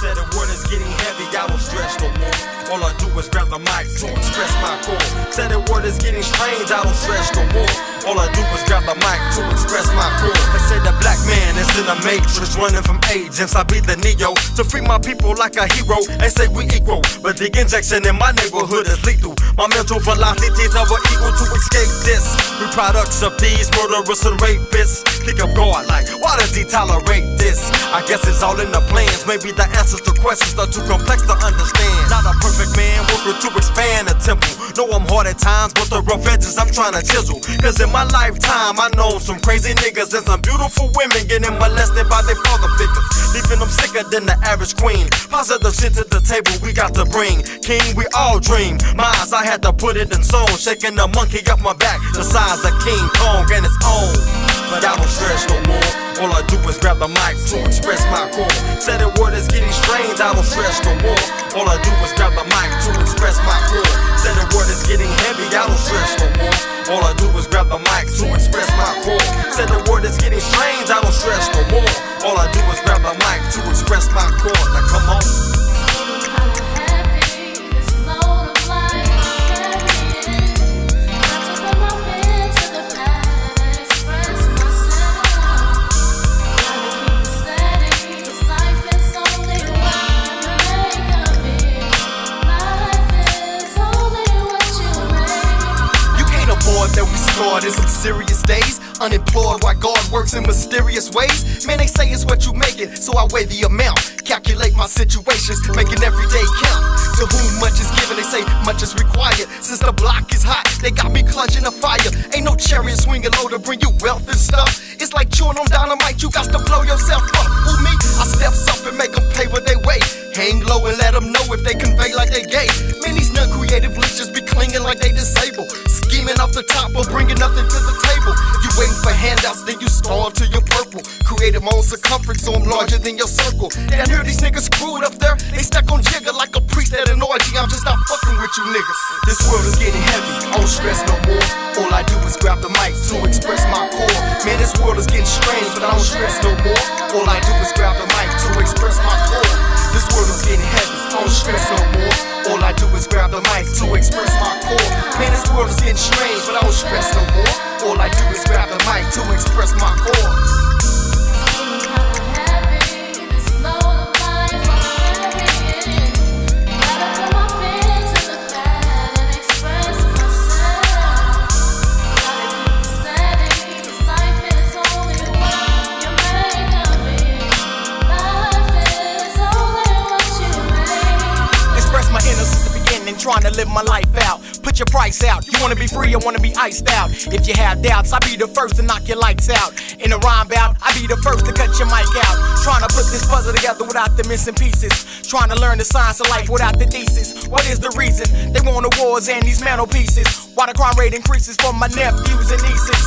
Said the word is getting heavy, I don't stress no more. All I do is grab the mic to express my core. Said the word is getting strange, I don't stress no more. All I do is grab the mic to express my core. They say the matrix, running from agents. I be the Neo to free my people like a hero. They say we equal, but the injection in my neighborhood is lethal. My mental velocities are equal to escape this. We products of these murderers and rapists. Kick up guard like, why does he tolerate this? I guess it's all in the plans. Maybe the answers to questions are too complex to understand. Not a Know I'm hard at times, but the rough edges I'm trying to chisel. Cause in my lifetime, I know some crazy niggas and some beautiful women getting molested by their father figures. Leaving them sicker than the average queen. Positive shit to the table we got to bring. King, we all dream. Minds, I had to put it in song. Shaking the monkey off my back, the size of King Kong and its own. But I don't stress no more. All I do is grab the mic to express my core. Said the word is getting strange, I don't stress no more. All I do is grab the mic to express my core. Said that we scored in some serious days. Unemployed while God works in mysterious ways. Man, they say it's what you make it, so I weigh the amount. Calculate my situations, making every day count. To whom much is given, they say much is required. Since the block is hot, they got me clutching a fire. Ain't no chariot swinging low to bring you wealth and stuff. It's like chewing on dynamite, you got to blow yourself up. Who me? I steps up and make them pay what they weigh. Hang low and let them know if they convey like they gay. Man, these non creative leeches be clinging like they disabled. Scheming off the top but bringing nothing to the table. You waiting for handouts, then you starve till you're purple. Created my own circumference, so I'm larger than your circle. Down here, these niggas screwed up there. They stuck on jigger like a priest at an orgy. I'm just not fucking with you niggas. This world is getting heavy, I don't stress no more. All I do is grab the mic to express my core. Man, this world is getting strange, but I don't stress no more. All I do is grab the mic to express my core. The mic to express my core. Man, this world is getting strange, but I don't stress no more. All I do is grab the mic to express my core. Trying to live my life out. Put your price out. You wanna be free, I wanna be iced out. If you have doubts, I'll be the first to knock your lights out. In a rhyme bout, I'll be the first to cut your mic out. Trying to put this puzzle together without the missing pieces. Trying to learn the science of life without the thesis. What is the reason? They want awards and these mantelpieces. Why the crime rate increases for my nephews and nieces.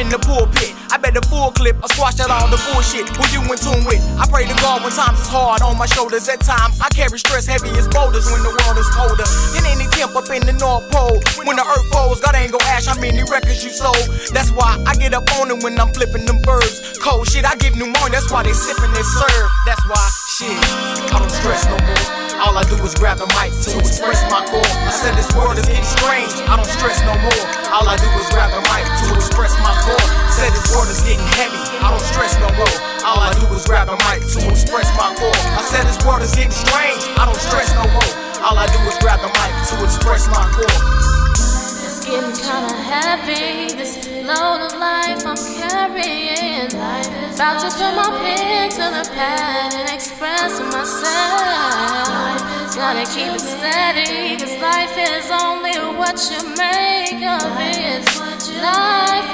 In the pulpit. I bet the full clip, I squash out all the bullshit. Who you in tune with? I pray to God when times is hard on my shoulders. At times, I carry stress heavy as boulders when the world is colder. Than any temp up in the North Pole. When the earth falls, God ain't gon' ask how many records you sold. That's why I get up on it when I'm flipping them birds. Cold shit, I give pneumonia, that's why they sipping this serve. That's why, shit, I don't stress no more. I do is grab the mic to express my core. I said this world is getting strange, I don't stress no more. All I do is grab the mic to express my core. Said this world is getting heavy, I don't stress no more. All I do is grab the mic to express my core. I said this world is getting strange, I don't stress no more. All I do is grab the mic to express my core. Getting kinda heavy. This load of life I'm carrying. About to put my pen to the pad and express myself. Gotta keep it steady, cause life is only what you make of it. Life